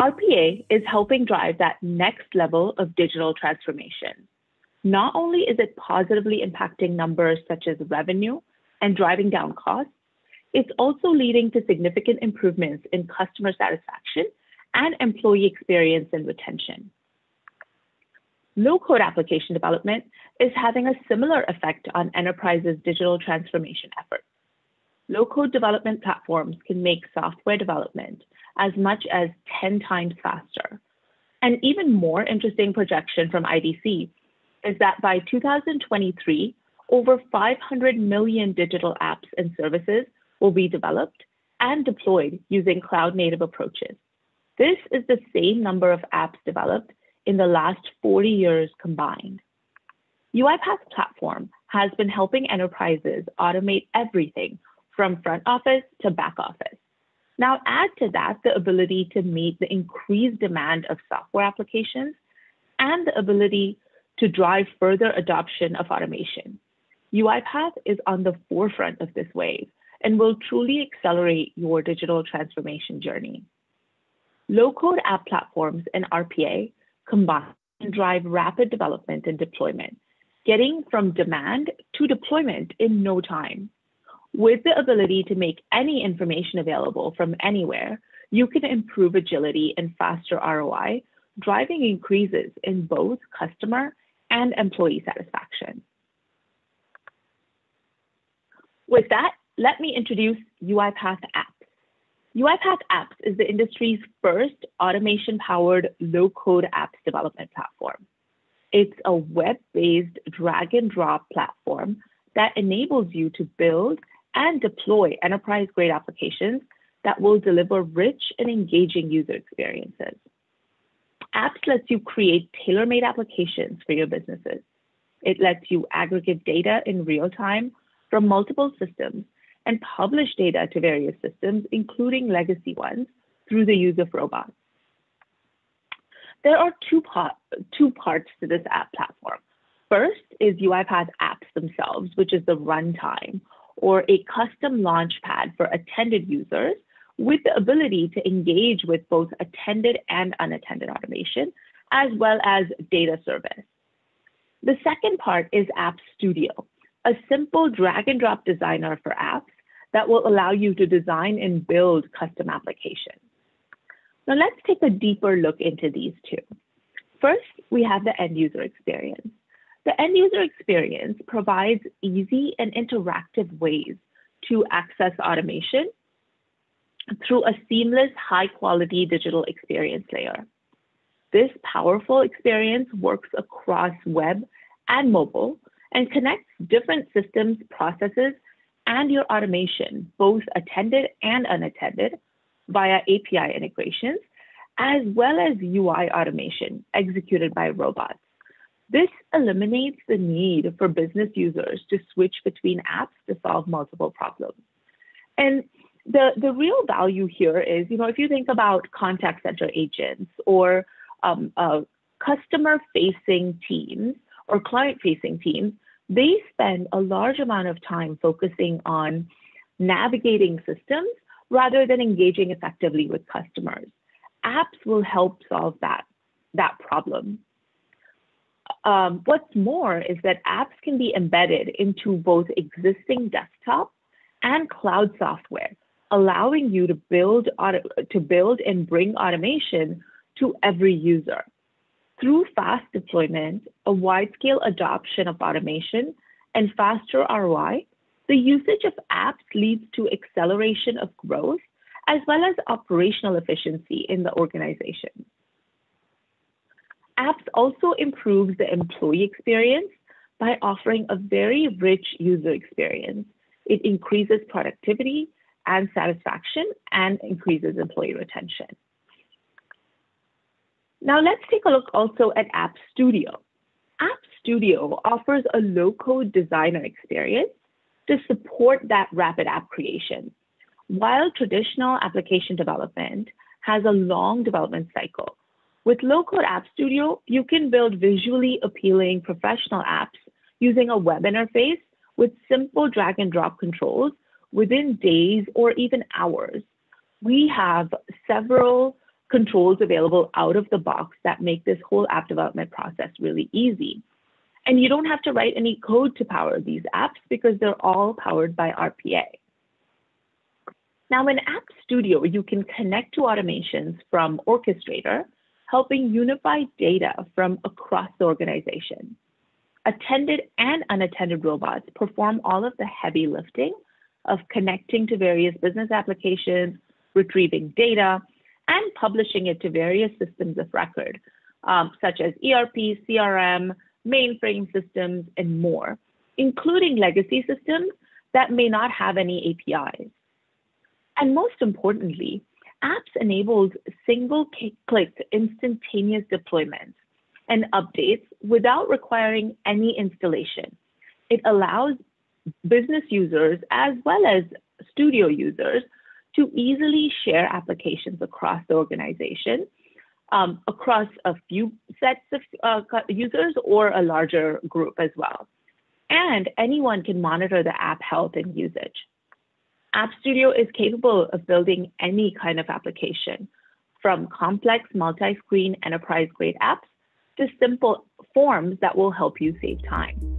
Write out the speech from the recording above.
RPA is helping drive that next level of digital transformation. Not only is it positively impacting numbers such as revenue and driving down costs, it's also leading to significant improvements in customer satisfaction and employee experience and retention. Low-code application development is having a similar effect on enterprises' digital transformation efforts. Low-code development platforms can make software development as much as 10 times faster. An even more interesting projection from IDC is that by 2023, over 500 million digital apps and services will be developed and deployed using cloud-native approaches. This is the same number of apps developed in the last 40 years combined. UiPath's platform has been helping enterprises automate everything from front office to back office. Now add to that the ability to meet the increased demand of software applications and the ability to drive further adoption of automation. UiPath is on the forefront of this wave and will truly accelerate your digital transformation journey. Low-code app platforms and RPA combine and drive rapid development and deployment, getting from demand to deployment in no time. With the ability to make any information available from anywhere, you can improve agility and faster ROI, driving increases in both customer and employee satisfaction. With that, let me introduce UiPath Apps. UiPath Apps is the industry's first automation-powered low-code apps development platform. It's a web-based drag-and-drop platform that enables you to build and deploy enterprise-grade applications that will deliver rich and engaging user experiences. Apps lets you create tailor-made applications for your businesses. It lets you aggregate data in real time from multiple systems and publish data to various systems, including legacy ones, through the use of robots. There are two, part, two parts to this app platform. First is UiPath Apps themselves, which is the runtime, or a custom launchpad for attended users with the ability to engage with both attended and unattended automation, as well as data service. The second part is App Studio, a simple drag and drop designer for apps that will allow you to design and build custom applications. Now let's take a deeper look into these two. First, we have the end user experience. The end user experience provides easy and interactive ways to access automation through a seamless, high quality digital experience layer. This powerful experience works across web and mobile and connects different systems, processes, and your automation, both attended and unattended, via API integrations, as well as UI automation executed by robots. This eliminates the need for business users to switch between apps to solve multiple problems. And the, the real value here is, you know, if you think about contact center agents or um, uh, customer facing teams or client facing teams, they spend a large amount of time focusing on navigating systems rather than engaging effectively with customers. Apps will help solve that, that problem. Um, what's more is that apps can be embedded into both existing desktop and cloud software, allowing you to build, auto, to build and bring automation to every user. Through fast deployment, a wide-scale adoption of automation, and faster ROI, the usage of apps leads to acceleration of growth as well as operational efficiency in the organization. Apps also improves the employee experience by offering a very rich user experience. It increases productivity and satisfaction and increases employee retention. Now let's take a look also at App Studio. App Studio offers a low-code designer experience to support that rapid app creation. While traditional application development has a long development cycle, with low-code App Studio, you can build visually appealing professional apps using a web interface with simple drag and drop controls within days or even hours. We have several controls available out of the box that make this whole app development process really easy. And you don't have to write any code to power these apps because they're all powered by RPA. Now in App Studio, you can connect to automations from Orchestrator, helping unify data from across the organization. Attended and unattended robots perform all of the heavy lifting of connecting to various business applications, retrieving data, and publishing it to various systems of record, um, such as ERP, CRM, mainframe systems, and more, including legacy systems that may not have any APIs. And most importantly, apps enables single click instantaneous deployments and updates without requiring any installation. It allows business users as well as studio users to easily share applications across the organization, um, across a few sets of uh, users or a larger group as well. And anyone can monitor the app health and usage. App Studio is capable of building any kind of application, from complex multi-screen enterprise-grade apps to simple forms that will help you save time.